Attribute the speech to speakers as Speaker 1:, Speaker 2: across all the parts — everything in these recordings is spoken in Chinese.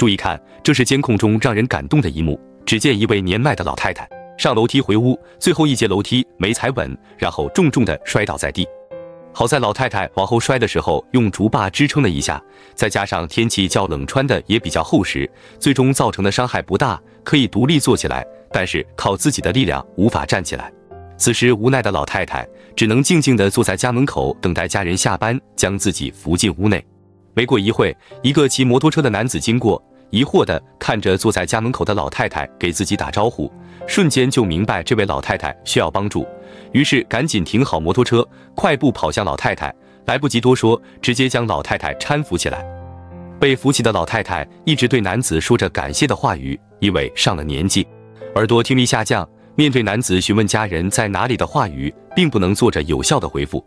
Speaker 1: 注意看，这是监控中让人感动的一幕。只见一位年迈的老太太上楼梯回屋，最后一节楼梯没踩稳，然后重重的摔倒在地。好在老太太往后摔的时候用竹把支撑了一下，再加上天气较冷，穿的也比较厚实，最终造成的伤害不大，可以独立坐起来。但是靠自己的力量无法站起来。此时无奈的老太太只能静静地坐在家门口，等待家人下班将自己扶进屋内。没过一会，一个骑摩托车的男子经过，疑惑地看着坐在家门口的老太太，给自己打招呼，瞬间就明白这位老太太需要帮助。于是赶紧停好摩托车，快步跑向老太太，来不及多说，直接将老太太搀扶起来。被扶起的老太太一直对男子说着感谢的话语，因为上了年纪，耳朵听力下降，面对男子询问家人在哪里的话语，并不能做着有效的回复。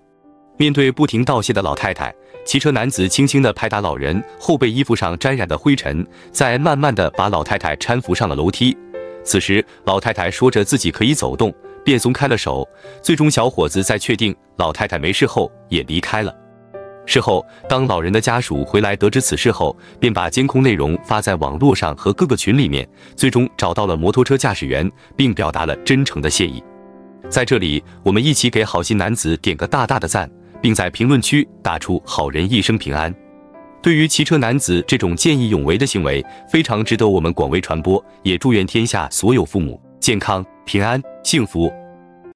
Speaker 1: 面对不停道谢的老太太，骑车男子轻轻地拍打老人后背衣服上沾染的灰尘，再慢慢地把老太太搀扶上了楼梯。此时，老太太说着自己可以走动。便松开了手，最终小伙子在确定老太太没事后也离开了。事后，当老人的家属回来得知此事后，便把监控内容发在网络上和各个群里面，最终找到了摩托车驾驶员，并表达了真诚的谢意。在这里，我们一起给好心男子点个大大的赞，并在评论区打出“好人一生平安”。对于骑车男子这种见义勇为的行为，非常值得我们广为传播，也祝愿天下所有父母健康。平安、幸福。